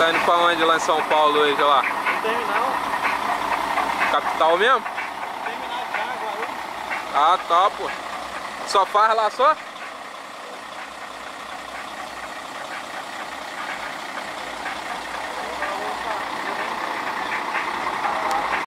Tá indo pra onde lá em São Paulo hoje, lá? Terminal. Capital mesmo? Terminal de água, Ah, tá, pô. Só faz lá só?